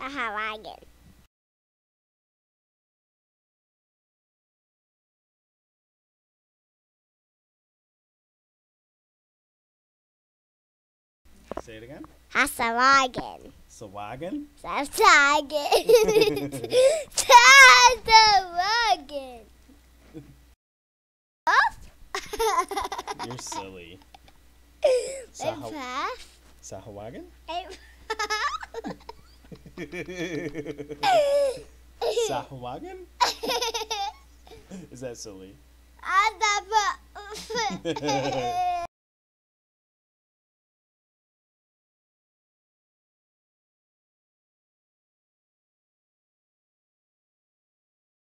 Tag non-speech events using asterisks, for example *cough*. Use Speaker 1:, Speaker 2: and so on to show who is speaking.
Speaker 1: Sahawagan.
Speaker 2: Say it again.
Speaker 1: Hasawagan.
Speaker 2: Sawagan.
Speaker 1: Sasawagan. Sasawagan. *laughs* Up. *laughs*
Speaker 2: You're silly.
Speaker 1: And
Speaker 2: Saha- *laughs* *laughs*
Speaker 1: puff.
Speaker 2: Sahawagan?
Speaker 1: And *laughs*
Speaker 2: Sahawagan? Is that silly? *laughs*